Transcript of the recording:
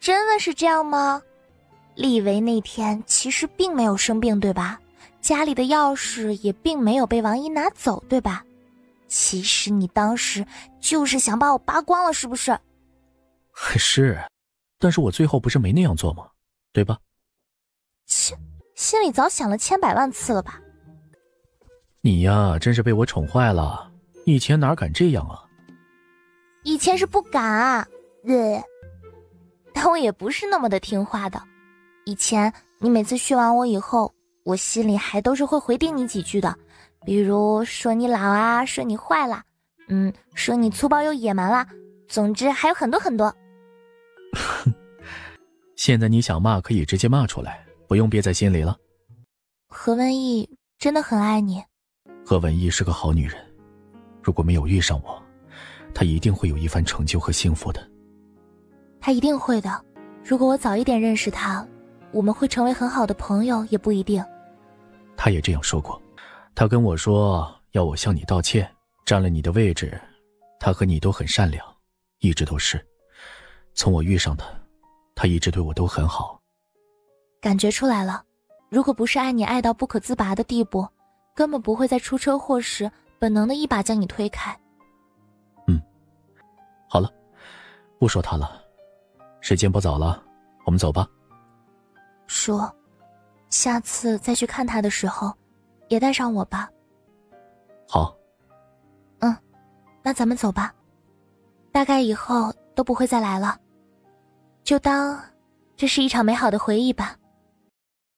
真的是这样吗？立维那天其实并没有生病，对吧？家里的钥匙也并没有被王姨拿走，对吧？其实你当时就是想把我扒光了，是不是？是，但是我最后不是没那样做吗？对吧？切，心里早想了千百万次了吧？你呀，真是被我宠坏了。以前哪敢这样啊？以前是不敢啊，对。但我也不是那么的听话的。以前你每次训完我以后，我心里还都是会回顶你几句的，比如说你老啊，说你坏啦，嗯，说你粗暴又野蛮啦，总之还有很多很多。现在你想骂可以直接骂出来，不用憋在心里了。何文艺真的很爱你。何文艺是个好女人，如果没有遇上我，她一定会有一番成就和幸福的。她一定会的。如果我早一点认识他，我们会成为很好的朋友，也不一定。他也这样说过。他跟我说要我向你道歉，占了你的位置。他和你都很善良，一直都是。从我遇上他，他一直对我都很好。感觉出来了。如果不是爱你爱到不可自拔的地步。根本不会在出车祸时本能的一把将你推开。嗯，好了，不说他了，时间不早了，我们走吧。说，下次再去看他的时候，也带上我吧。好。嗯，那咱们走吧。大概以后都不会再来了，就当这是一场美好的回忆吧。